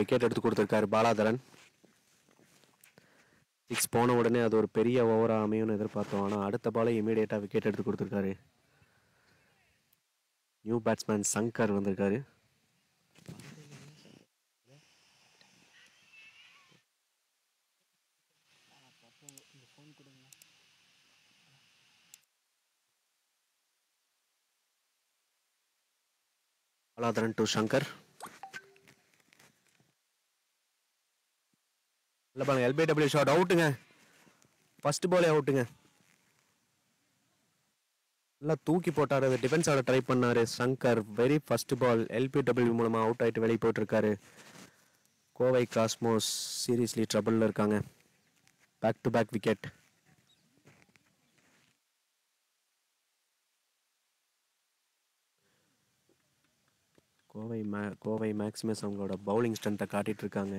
Wicket எடுத்து கொடுத்துருக்காரு பாலாதரன். Six போன உடனே அது ஒரு பெரிய ஓவரா அமையும்னு எதிர்பார்த்தோம். ஆனால் அடுத்த பாலை இமீடியட்டாக விக்கெட் எடுத்து கொடுத்துருக்காரு நியூ பேட்ஸ்மேன் சங்கர் வந்திருக்காரு. பாலாதரன் டு சங்கர். இல்லை பாருங்க எல்பிடபிள்யூ ஷாட் அவுட்டுங்க ஃபஸ்ட்டு பாலே அவுட்டுங்க நல்லா தூக்கி போட்டார் அது டிஃபென்ஸ் ஆட ட்ரை பண்ணார். Shankar very first ball LBW மூலமாக அவுட் ஆகிட்டு வெளியே போயிட்டுருக்காரு. கோவை காஸ்மோஸ் சீரியஸ்லி ட்ரபிளில் இருக்காங்க. Back to back wicket Kovai May Kovai Maximus அவங்களோட பவுலிங் ஸ்ட்ரென்த்தை காட்டிகிட்ருக்காங்க